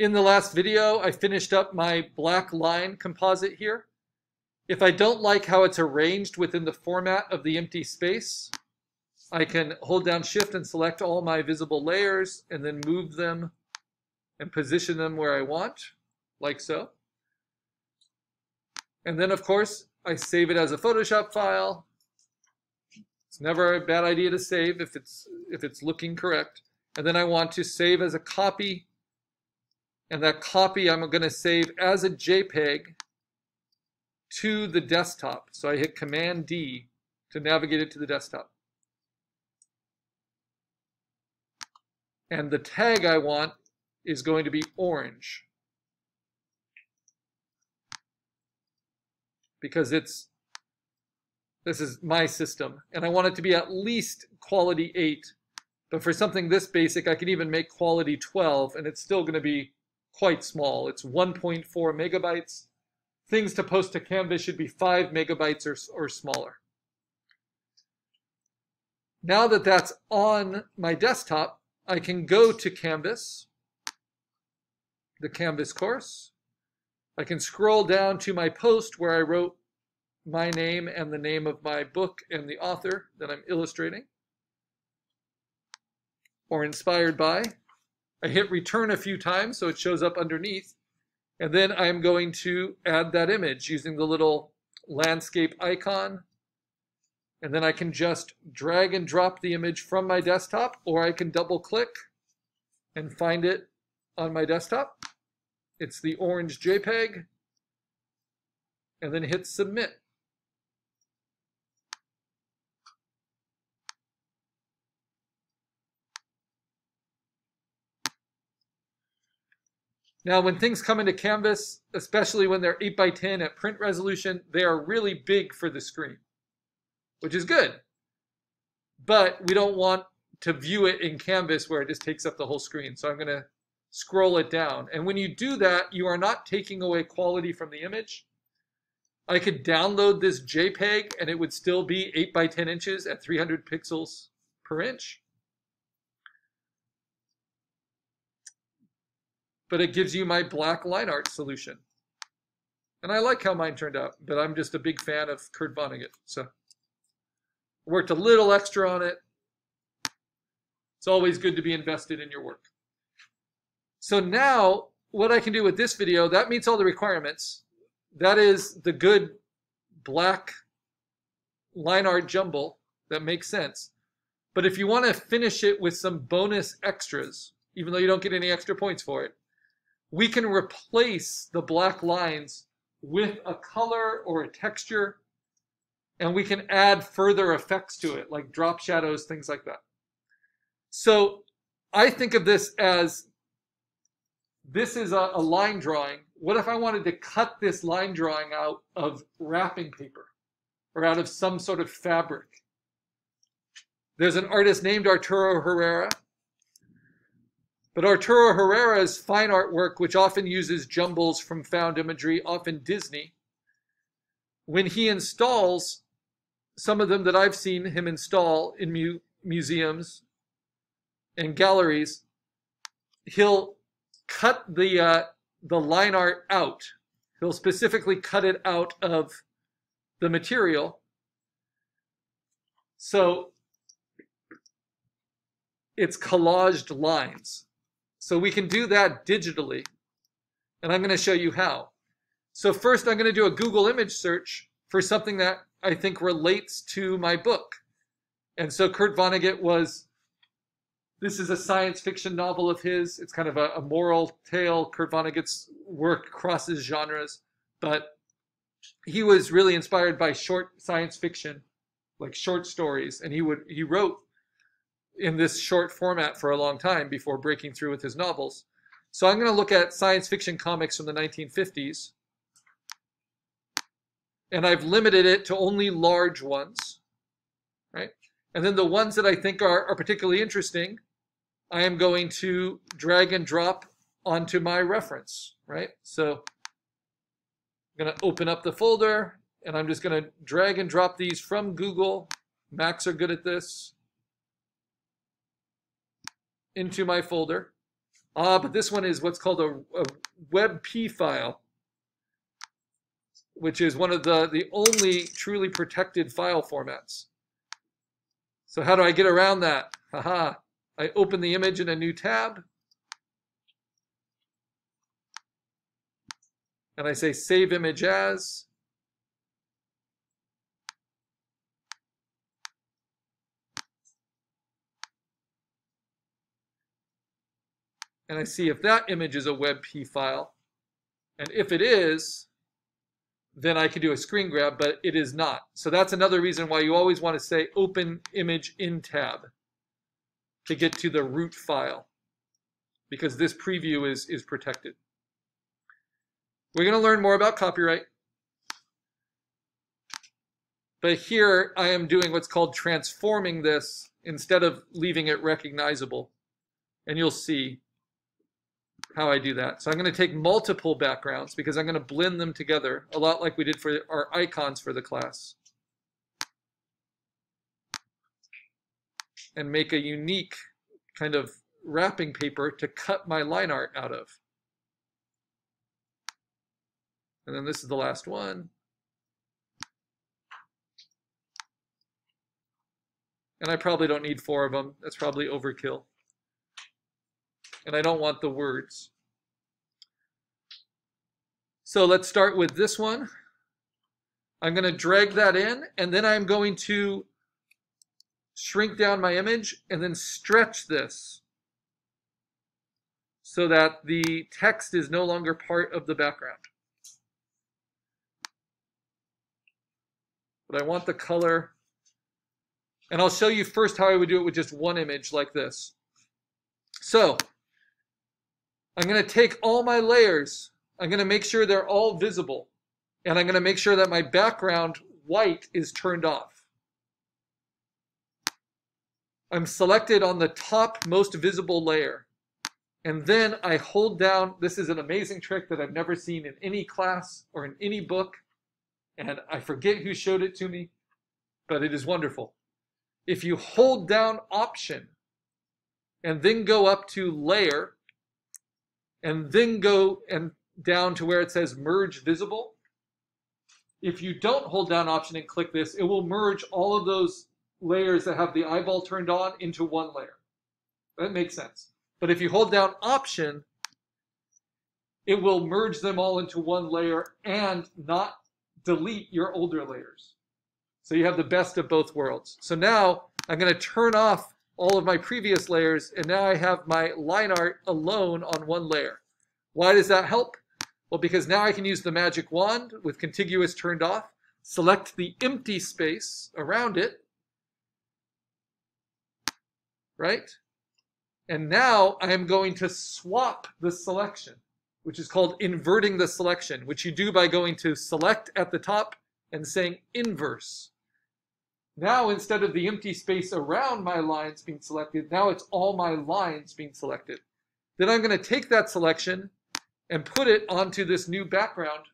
In the last video, I finished up my black line composite here. If I don't like how it's arranged within the format of the empty space, I can hold down shift and select all my visible layers and then move them and position them where I want, like so. And then of course, I save it as a Photoshop file. It's never a bad idea to save if it's if it's looking correct. And then I want to save as a copy. And that copy I'm going to save as a JPEG to the desktop. So I hit Command D to navigate it to the desktop. And the tag I want is going to be orange. Because it's, this is my system, and I want it to be at least quality 8. But for something this basic, I can even make quality 12, and it's still going to be quite small. It's 1.4 megabytes, things to post to Canvas should be 5 megabytes or, or smaller. Now that that's on my desktop, I can go to Canvas, the Canvas course. I can scroll down to my post where I wrote my name and the name of my book and the author that I'm illustrating or inspired by. I hit return a few times so it shows up underneath. And then I'm going to add that image using the little landscape icon. And then I can just drag and drop the image from my desktop, or I can double click and find it on my desktop. It's the orange JPEG. And then hit submit. Now, when things come into Canvas, especially when they're 8 by 10 at print resolution, they are really big for the screen, which is good. But we don't want to view it in Canvas where it just takes up the whole screen. So I'm going to scroll it down. And when you do that, you are not taking away quality from the image. I could download this JPEG and it would still be 8 by 10 inches at 300 pixels per inch. But it gives you my black line art solution. And I like how mine turned out, but I'm just a big fan of Kurt Vonnegut. So worked a little extra on it. It's always good to be invested in your work. So now what I can do with this video, that meets all the requirements. That is the good black line art jumble that makes sense. But if you want to finish it with some bonus extras, even though you don't get any extra points for it, we can replace the black lines with a color or a texture, and we can add further effects to it, like drop shadows, things like that. So I think of this as this is a, a line drawing. What if I wanted to cut this line drawing out of wrapping paper or out of some sort of fabric? There's an artist named Arturo Herrera but Arturo Herrera's fine artwork, which often uses jumbles from found imagery, often Disney, when he installs some of them that I've seen him install in mu museums and galleries, he'll cut the uh, the line art out. He'll specifically cut it out of the material. So it's collaged lines. So we can do that digitally. And I'm going to show you how. So first I'm going to do a Google image search for something that I think relates to my book. And so Kurt Vonnegut was, this is a science fiction novel of his. It's kind of a, a moral tale. Kurt Vonnegut's work crosses genres, but he was really inspired by short science fiction, like short stories. And he would, he wrote in this short format for a long time before breaking through with his novels. So I'm going to look at science fiction comics from the 1950s. And I've limited it to only large ones, right? And then the ones that I think are, are particularly interesting, I am going to drag and drop onto my reference, right? So I'm going to open up the folder, and I'm just going to drag and drop these from Google. Macs are good at this into my folder. Ah, but this one is what's called a, a WebP file, which is one of the, the only truly protected file formats. So how do I get around that? Haha, I open the image in a new tab. And I say save image as. And I see if that image is a WebP file. And if it is, then I can do a screen grab, but it is not. So that's another reason why you always want to say open image in tab to get to the root file because this preview is, is protected. We're going to learn more about copyright. But here I am doing what's called transforming this instead of leaving it recognizable. And you'll see how I do that. So I'm going to take multiple backgrounds because I'm going to blend them together, a lot like we did for our icons for the class. And make a unique kind of wrapping paper to cut my line art out of. And then this is the last one. And I probably don't need four of them. That's probably overkill and I don't want the words. So let's start with this one. I'm going to drag that in, and then I'm going to shrink down my image and then stretch this so that the text is no longer part of the background. But I want the color, and I'll show you first how I would do it with just one image like this. So I'm going to take all my layers. I'm going to make sure they're all visible. And I'm going to make sure that my background white is turned off. I'm selected on the top most visible layer. And then I hold down, this is an amazing trick that I've never seen in any class or in any book. And I forget who showed it to me, but it is wonderful. If you hold down Option and then go up to Layer, and then go and down to where it says merge visible. If you don't hold down option and click this, it will merge all of those layers that have the eyeball turned on into one layer. That makes sense. But if you hold down option, it will merge them all into one layer and not delete your older layers. So you have the best of both worlds. So now I'm going to turn off all of my previous layers, and now I have my line art alone on one layer. Why does that help? Well, because now I can use the magic wand with contiguous turned off, select the empty space around it, right? And now I am going to swap the selection, which is called inverting the selection, which you do by going to select at the top and saying inverse. Now, instead of the empty space around my lines being selected, now it's all my lines being selected. Then I'm going to take that selection and put it onto this new background.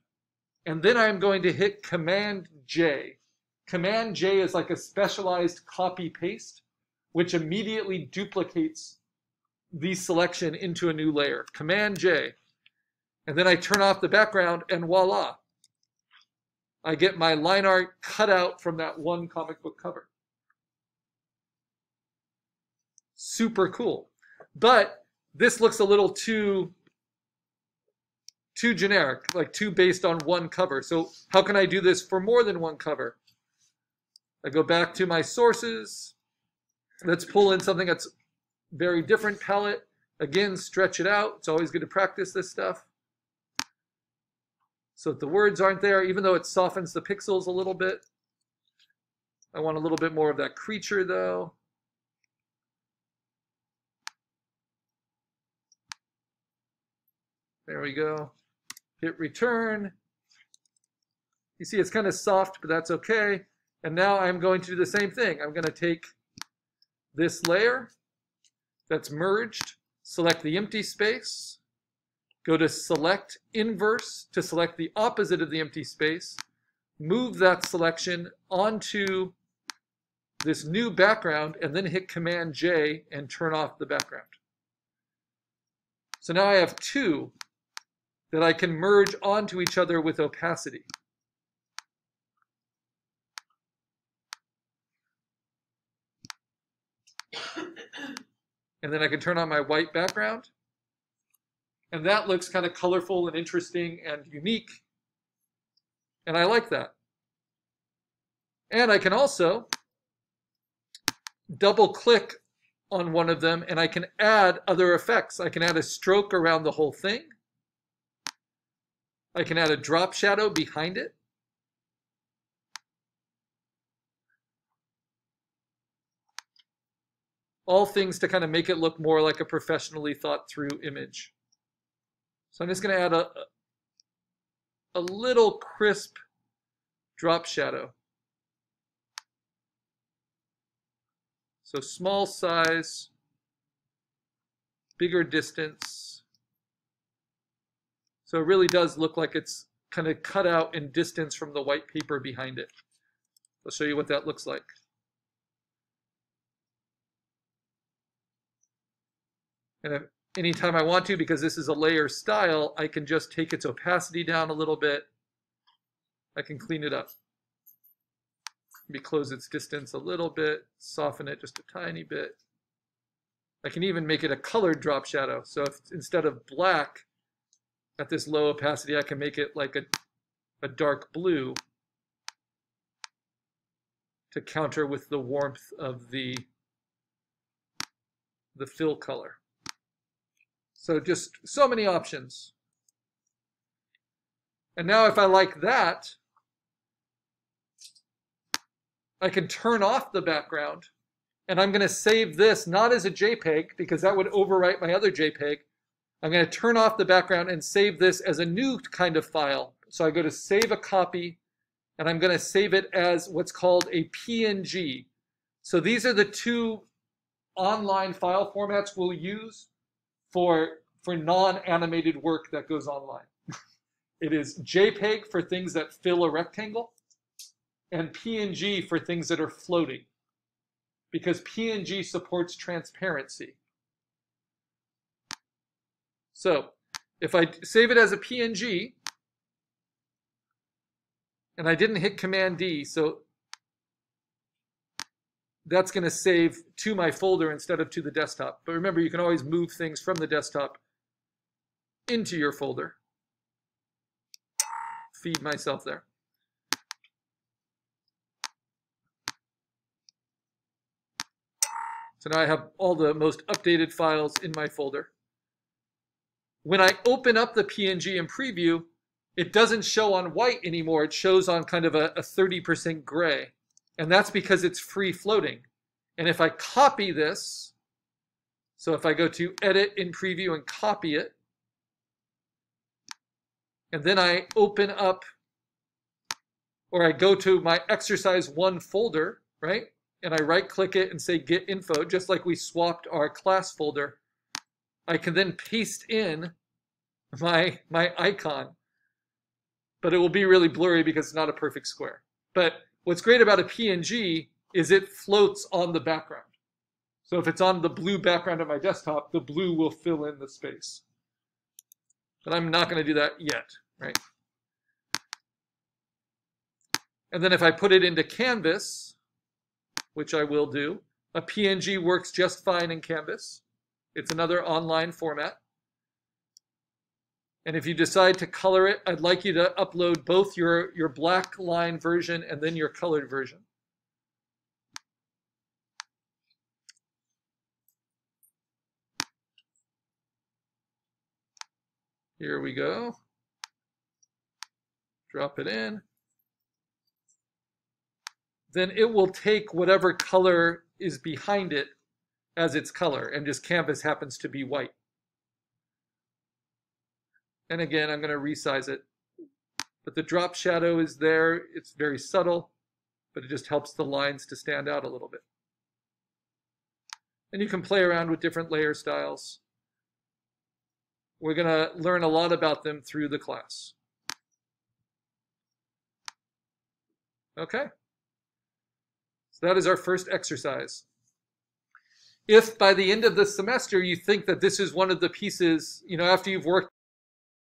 And then I'm going to hit Command J. Command J is like a specialized copy paste, which immediately duplicates the selection into a new layer. Command J. And then I turn off the background and voila. I get my line art cut out from that one comic book cover. Super cool. But this looks a little too too generic, like too based on one cover. So how can I do this for more than one cover? I go back to my sources. Let's pull in something that's very different palette. Again, stretch it out. It's always good to practice this stuff so that the words aren't there, even though it softens the pixels a little bit. I want a little bit more of that creature though. There we go. Hit return. You see it's kind of soft, but that's okay. And now I'm going to do the same thing. I'm going to take this layer that's merged, select the empty space, Go to select inverse to select the opposite of the empty space. Move that selection onto this new background and then hit Command J and turn off the background. So now I have two that I can merge onto each other with opacity. And then I can turn on my white background. And that looks kind of colorful and interesting and unique. And I like that. And I can also double click on one of them and I can add other effects. I can add a stroke around the whole thing. I can add a drop shadow behind it. All things to kind of make it look more like a professionally thought through image. So I'm just going to add a, a little crisp drop shadow. So small size, bigger distance. So it really does look like it's kind of cut out in distance from the white paper behind it. I'll show you what that looks like. And anytime I want to, because this is a layer style, I can just take its opacity down a little bit. I can clean it up. Maybe close its distance a little bit, soften it just a tiny bit. I can even make it a colored drop shadow. So if instead of black at this low opacity, I can make it like a, a dark blue to counter with the warmth of the, the fill color. So just so many options. And now if I like that, I can turn off the background and I'm going to save this not as a JPEG because that would overwrite my other JPEG. I'm going to turn off the background and save this as a new kind of file. So I go to save a copy and I'm going to save it as what's called a PNG. So these are the two online file formats we'll use for, for non-animated work that goes online. it is JPEG for things that fill a rectangle, and PNG for things that are floating, because PNG supports transparency. So if I save it as a PNG, and I didn't hit Command D, so that's going to save to my folder instead of to the desktop. But remember, you can always move things from the desktop into your folder. Feed myself there. So now I have all the most updated files in my folder. When I open up the PNG in preview, it doesn't show on white anymore. It shows on kind of a 30% gray. And that's because it's free floating. And if I copy this, so if I go to edit in preview and copy it, and then I open up, or I go to my exercise one folder, right? and I right click it and say get info, just like we swapped our class folder, I can then paste in my, my icon. But it will be really blurry because it's not a perfect square. But what's great about a PNG is it floats on the background. So if it's on the blue background of my desktop, the blue will fill in the space. But I'm not going to do that yet, right? And then if I put it into Canvas, which I will do. A PNG works just fine in Canvas. It's another online format. And if you decide to color it, I'd like you to upload both your, your black line version and then your colored version. Here we go. Drop it in then it will take whatever color is behind it as its color, and just canvas happens to be white. And again, I'm going to resize it. But the drop shadow is there. It's very subtle, but it just helps the lines to stand out a little bit. And you can play around with different layer styles. We're going to learn a lot about them through the class. Okay. So that is our first exercise. if by the end of the semester you think that this is one of the pieces, you know, after you've worked